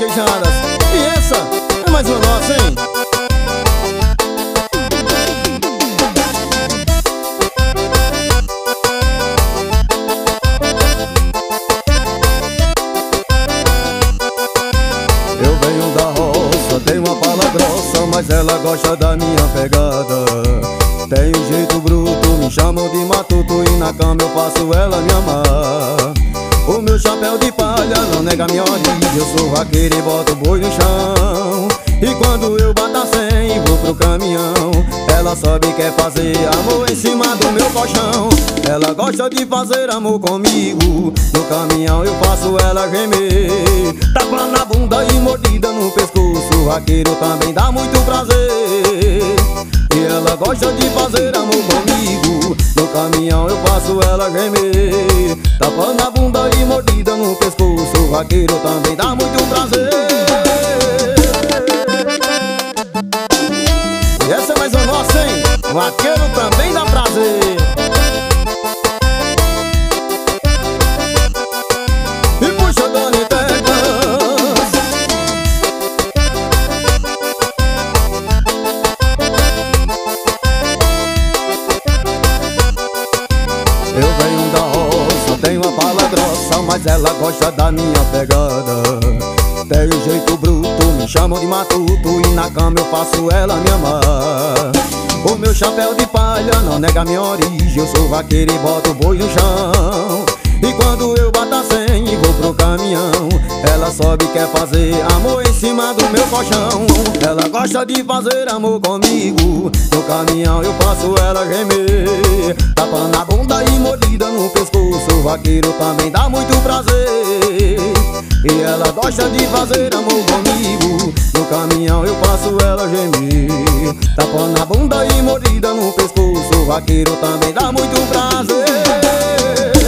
queijadas. E essa é mais uma nossa, hein? Eu venho da roça, tenho uma pala grossa Mas ela gosta da minha pegada. Tem um jeito bruto, me chamam de matuto E na cama eu faço ela me amar nega minha origem Eu sou vaqueiro e boto boi no chão. E quando eu bato a cem vou pro caminhão. Ela sobe e quer fazer amor em cima do meu colchão. Ela gosta de fazer amor comigo. No caminhão eu faço ela gemer. Tapa na bunda e mordida no pescoço. Vaqueiro também dá muito prazer. E ela gosta de fazer amor comigo. No caminhão eu faço ela gemer. Tapa na bunda e mordida no Vaqueiro também dá muito prazer. E essa é mais uma nossa, hein? Vaqueiro também dá prazer. Eu venho tenho uma fala grossa Mas ela gosta da minha pegada. Tenho jeito bruto, me chamam de matuto E na cama eu faço ela me amar. O meu chapéu de palha não nega minha origem Eu sou vaqueiro e boto boi no chão. E quando eu bato a pro caminhão. Ela sobe quer fazer amor em cima do meu colchão. Ela gosta de fazer amor comigo. No caminhão eu faço ela gemer. Tapa na bunda e mordida no pescoço. Vaqueiro também dá muito prazer. E ela gosta de fazer amor comigo. No caminhão eu faço ela gemer. Tapa na bunda e mordida no pescoço. Vaqueiro também dá muito prazer